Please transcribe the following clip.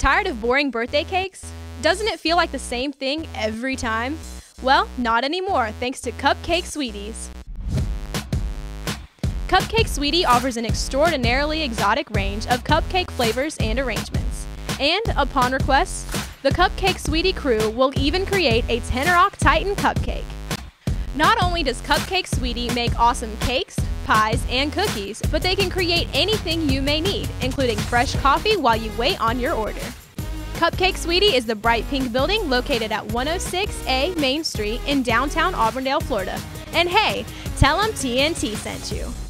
Tired of boring birthday cakes? Doesn't it feel like the same thing every time? Well, not anymore thanks to Cupcake Sweeties. Cupcake Sweetie offers an extraordinarily exotic range of cupcake flavors and arrangements. And upon request, the Cupcake Sweetie crew will even create a Tenoroc Titan cupcake. Not only does Cupcake Sweetie make awesome cakes, pies, and cookies, but they can create anything you may need, including fresh coffee while you wait on your order. Cupcake Sweetie is the bright pink building located at 106A Main Street in downtown Auburndale, Florida. And hey, tell them TNT sent you.